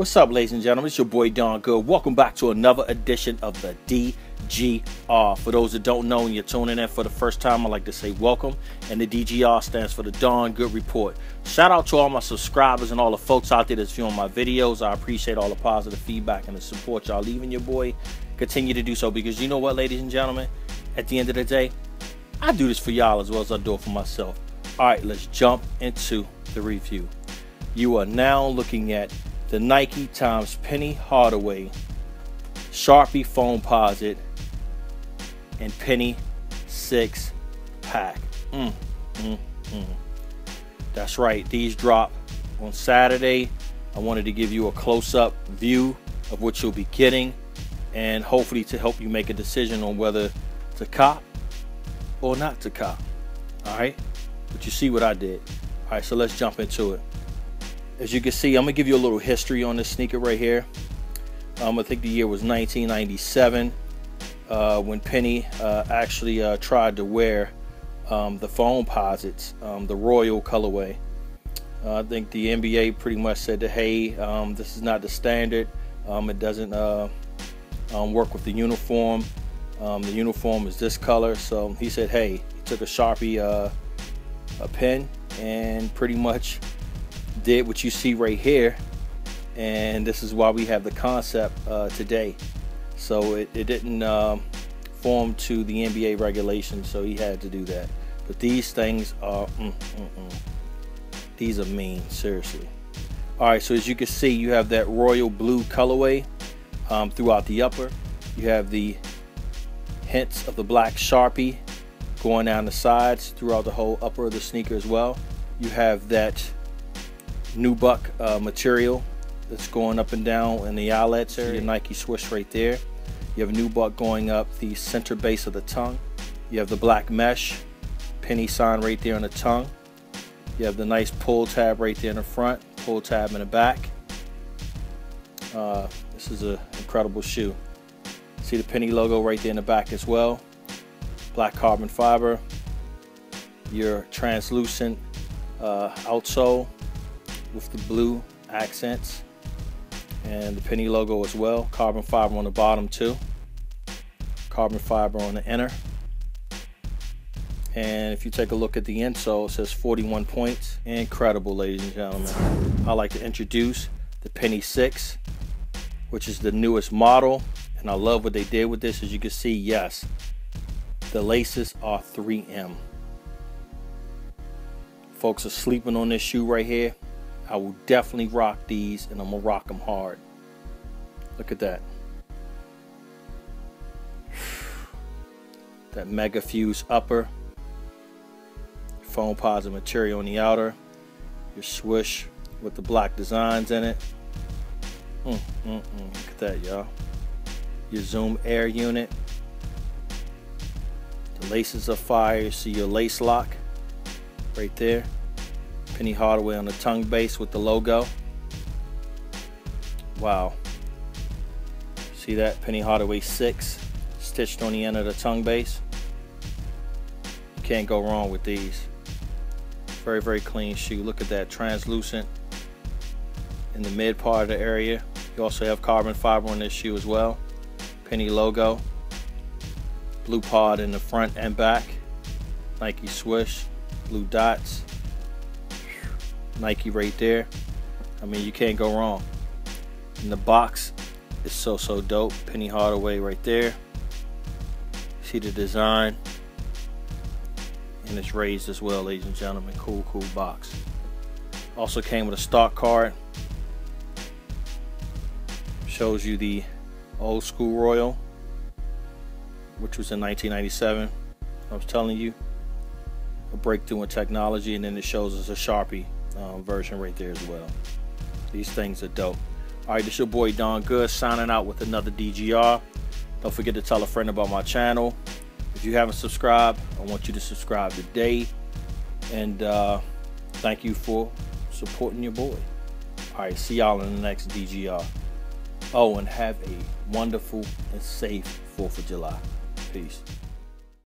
What's up, ladies and gentlemen? It's your boy DarnGood. Welcome back to another edition of the DGR. For those that don't know and you're tuning in for the first time, I'd like to say welcome. And the DGR stands for the DarnGood Report. Shout out to all my subscribers and all the folks out there that's viewing my videos. I appreciate all the positive feedback and the support y'all leaving your boy. Continue to do so because you know what, ladies and gentlemen? At the end of the day, I do this for y'all as well as I do it for myself. All right, let's jump into the review. You are now looking at the Nike times Penny Hardaway Sharpie Foamposite and Penny 6 pack. Mm, mm, mm. That's right, these drop on Saturday. I wanted to give you a close up view of what you'll be getting and hopefully to help you make a decision on whether to cop or not to cop. All right, but you see what I did. All right, so let's jump into it. As you can see, I'm gonna give you a little history on this sneaker right here. Um, I think the year was 1997 uh, when Penny uh, actually uh, tried to wear um, the Foamposites, um, the Royal colorway. Uh, I think the NBA pretty much said hey, um, this is not the standard. Um, it doesn't uh, um, work with the uniform. the uniform is this color. So he said, hey, he took a Sharpie uh, a pen and pretty much did what you see right here and this is why we have the concept uh, today. So it, it didn't um, form to the NBA regulations so he had to do that. But these things are mm, mm, mm. these are mean seriously. All right so as you can see you have that royal blue colorway um, throughout the upper. You have the hints of the black sharpie going down the sides throughout the whole upper of the sneaker as well. You have that nubuck uh, material that's going up and down in the eyelets area. Your Nike swoosh right there. You have a buck going up the center base of the tongue. You have the black mesh penny sign right there on the tongue. You have the nice pull tab right there in the front, pull tab in the back. Uh, this is an incredible shoe. See the penny logo right there in the back as well. Black carbon fiber. Your translucent uh, outsole with the blue accents and the penny logo as well. Carbon fiber on the bottom too. Carbon fiber on the inner. And if you take a look at the insole it says 41 points. Incredible ladies and gentlemen. I like to introduce the penny 6 which is the newest model and I love what they did with this. As you can see yes the laces are 3M folks are sleeping on this shoe right here I will definitely rock these and I'm gonna rock them hard. Look at that. That Mega Fuse upper. foam Foamposite material on the outer. Your swoosh with the black designs in it. Mm, mm, mm. Look at that, y'all. Your Zoom Air unit. The laces are fire. See your lace lock right there. Penny Hardaway on the tongue base with the logo. Wow. See that? Penny Hardaway 6 stitched on the end of the tongue base. Can't go wrong with these. Very, very clean shoe. Look at that. Translucent in the mid part of the area. You also have carbon fiber on this shoe as well. Penny logo. Blue pod in the front and back. Nike swoosh. Blue dots. Nike right there. I mean, you can't go wrong. And the box is so, so dope. Penny Hardaway right there. See the design. And it's raised as well, ladies and gentlemen. Cool, cool box. Also came with a stock card. Shows you the old school Royal, which was in 1997. I was telling you, a breakthrough in technology, and then it shows us a Sharpie um, version right there as well. These things are dope. All right, this your boy DarnGood signing out with another DGR. Don't forget to tell a friend about my channel. If you haven't subscribed, I want you to subscribe today. And uh, thank you for supporting your boy. All right, see y'all in the next DGR. Oh, and have a wonderful and safe 4th of July. Peace.